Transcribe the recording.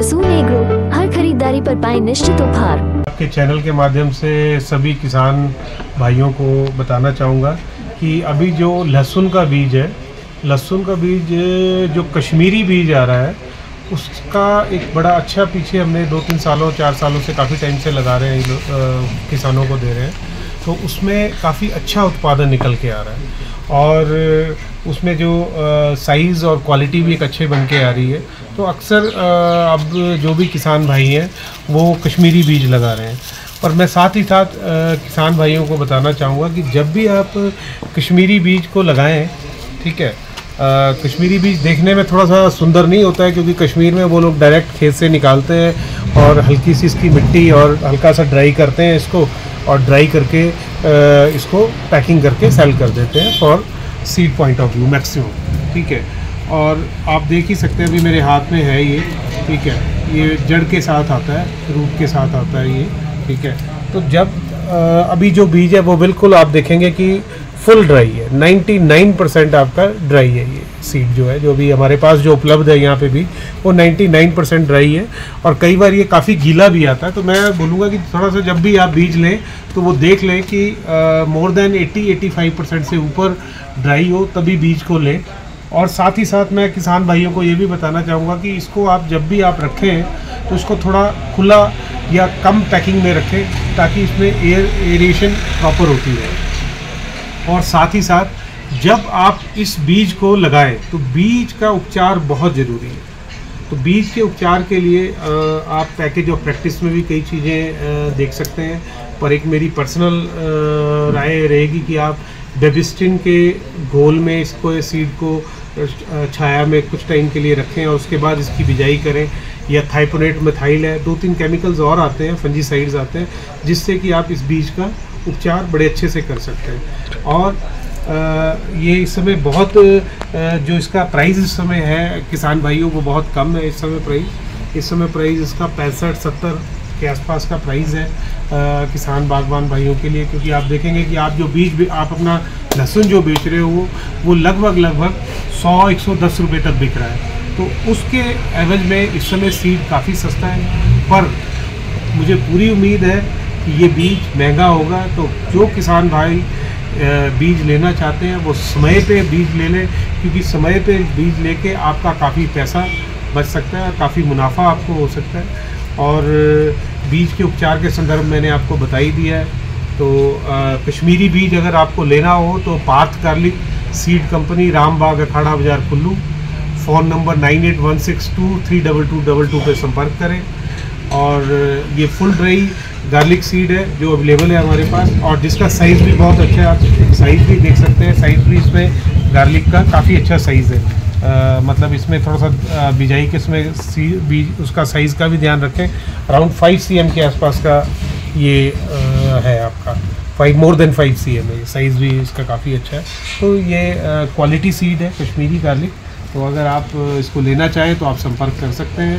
रसूल एग्रो हर खरीदारी पर पाए निश्चित उपहार। आपके चैनल के माध्यम से सभी किसान भाइयों को बताना चाहूँगा कि अभी जो लहसुन का बीज है लहसुन का बीज जो कश्मीरी बीज आ रहा है उसका एक बड़ा अच्छा पीछे हमने दो तीन सालों चार सालों से काफ़ी टाइम से लगा रहे हैं आ, किसानों को दे रहे हैं। तो उसमें काफ़ी अच्छा उत्पादन निकल के आ रहा है। और उसमें जो साइज़ और क्वालिटी भी एक अच्छे बन के आ रही है। तो अक्सर अब जो भी किसान भाई हैं वो कश्मीरी बीज लगा रहे हैं। और मैं साथ ही साथ किसान भाइयों को बताना चाहूँगा कि जब भी आप कश्मीरी बीज को लगाएँ ठीक है आ, कश्मीरी बीज देखने में थोड़ा सा सुंदर नहीं होता है क्योंकि कश्मीर में वो लोग डायरेक्ट खेत से निकालते हैं और हल्की सी इसकी मिट्टी और हल्का सा ड्राई करते हैं इसको और ड्राई करके आ, इसको पैकिंग करके सेल कर देते हैं for seed point of view maximum ठीक है? और आप देख ही सकते हैं, अभी मेरे हाथ में है ये, ठीक है? ये जड़ के साथ आता है रूट के साथ आता है ये, ठीक है? तो जब अभी जो बीज है, वो बिल्कुल आप देखेंगे कि फुल ड्राई है 99 परसेंट आपका ड्राई है ये। सीड जो है, जो भी हमारे पास जो उपलब्ध है यहाँ पे भी, वो 99 परसेंट ड्राई है। और कई बार ये काफ़ी गीला भी आता है तो मैं बोलूँगा कि थोड़ा सा जब भी आप बीज लें तो वो देख लें कि मोर देन 80-85 परसेंट से ऊपर ड्राई हो, तभी बीज को लें। और साथ ही साथ मैं किसान भाइयों को ये भी बताना चाहूँगा कि इसको आप जब भी आप रखें तो इसको थोड़ा खुला या कम पैकिंग में रखें, ताकि इसमें एयर एरिएशन प्रॉपर होती है और साथ ही साथ जब आप इस बीज को लगाएँ तो बीज का उपचार बहुत ज़रूरी है। तो बीज के उपचार के लिए आप पैकेज ऑफ़ प्रैक्टिस में भी कई चीज़ें देख सकते हैं। पर एक मेरी पर्सनल राय रहेगी कि आप बेबिस्टिन के घोल में इसको सीड को छाया में कुछ टाइम के लिए रखें और उसके बाद इसकी बिजाई करें। या थाइपोनेट मिथाइल है। दो तीन केमिकल्स और आते हैं फंजीसाइड्स आते हैं, जिससे कि आप इस बीज का उपचार बड़े अच्छे से कर सकते हैं। और ये इस समय बहुत जो इसका प्राइस इस समय है किसान भाइयों को बहुत कम है इस समय प्राइस इस समय प्राइस इसका पैंसठ सत्तर के आसपास का प्राइस है आ, किसान बागवान भाइयों के लिए। क्योंकि आप देखेंगे कि आप जो बीज आप अपना लहसुन जो बेच रहे हो वो लगभग लगभग सौ एक सौ दस रुपये तक बिक रहा है। तो उसके एवज में इस समय सीड काफ़ी सस्ता है। पर मुझे पूरी उम्मीद है कि ये बीज महँगा होगा। तो जो किसान भाई बीज लेना चाहते हैं, वो समय पे बीज ले लें, क्योंकि समय पे बीज लेके आपका काफ़ी पैसा बच सकता है, काफ़ी मुनाफा आपको हो सकता है। और बीज के उपचार के संदर्भ मैंने आपको बता ही दिया है तो कश्मीरी बीज अगर आपको लेना हो तो Parth कार्लिक seed company, Rambagh, Akhara Bazaar, Kullu. Phone number nine eight one six two three double two double two पर संपर्क करें। और ये फुल ड्राई गार्लिक सीड है जो अवेलेबल है हमारे पास और जिसका साइज़ भी बहुत अच्छा है आप साइज़ भी देख सकते हैं साइज़ भी इसमें गार्लिक का काफ़ी अच्छा साइज़ है। आ, मतलब इसमें थोड़ा सा बिजाई के इसमें सी बीज उसका साइज़ का भी ध्यान रखें। अराउंड फाइव सीएम के आसपास का ये आ, है आपका। Five more than five c m है। साइज़ भी इसका काफ़ी अच्छा है। तो ये क्वालिटी सीड है कश्मीरी गार्लिक तो अगर आप इसको लेना चाहें तो आप संपर्क कर सकते हैं।